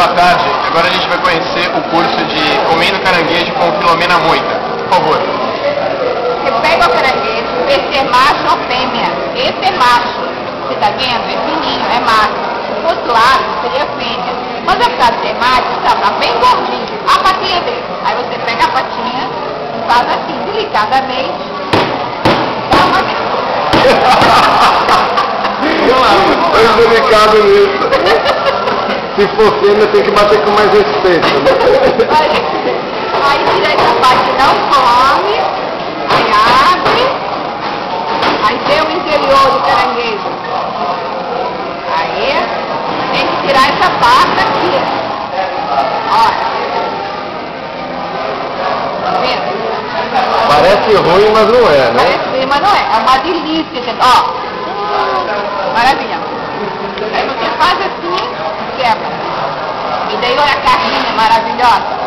Boa tarde. Agora a gente vai conhecer o curso de Comendo Caranguejo com Filomena Moita. Por favor. Você pega o caranguejo, vê se é macho ou fêmea. Esse é macho. Você tá vendo? É fininho, é macho. O outro lado seria fêmea. Quando a casa é macho, tá lá bem gordinho. A patinha dele. Aí você pega a patinha e faz assim, delicadamente. Dá uma Foi delicado nisso. Se for fêmea, tem que bater com mais respeito. né? Aí tira essa parte não come, aí abre, aí vê o interior do caranguejo. Aí tem que tirar essa parte aqui. Olha. Tá vendo? Parece ruim, mas não é, né? Parece, mas não é. É uma delícia. gente. Ó. Maravilha. Aí você faz assim, quebra. Daí olha a carninha maravilhosa.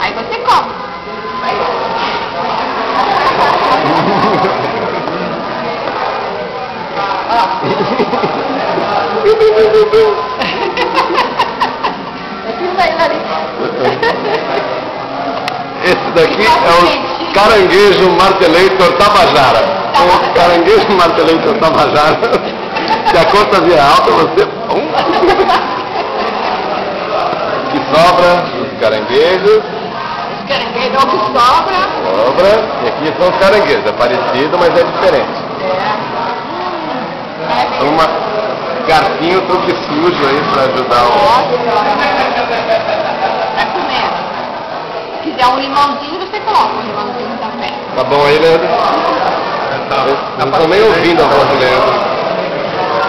Aí você come. Daí, Larissa. Esse daqui é o caranguejo martelator tabajara. O caranguejo martelator tabajara. Se a conta vier alta, você... Pum. Que sobra os caranguejos. Os caranguejos que sobra. Sobra. E aqui são os caranguejos. É parecido, mas é diferente. É. É Uma garfinho truque sujo aí pra ajudar o... Ótimo. Pra comer. Se quiser um limãozinho, você coloca um limãozinho também. Tá bom aí, Leandro? Eu não tô nem ouvindo a voz do Leandro.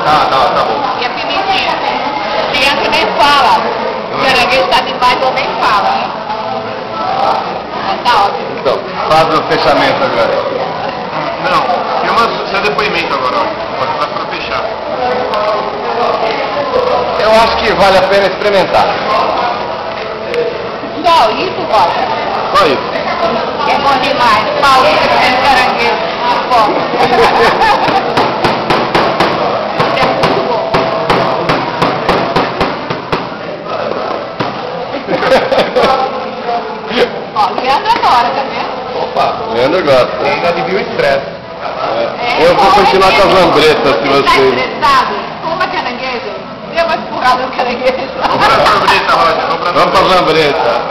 Tá, tá, tá bom. E a pimentinha? Criança nem fala. O ou nem fala, né? Mas tá ótimo. Então, faz o fechamento agora. Não, filma seu depoimento agora, ó. Pode dar pra fechar. Eu acho que vale a pena experimentar. Só isso, bota. Só isso. É bom demais. Paulista com caranguejo. Muito bom. É muito bom. Ó, Leandro adora, tá vendo? Opa, Leandro gosta. Ainda alivia o estresse. É, Eu vou continuar com as lambretas, se Você você- Tá estressado? Coma caranguejo. Dê uma espurrada no caranguejo. Vamos pra lambreta, Roger. Vamos para as lambretas.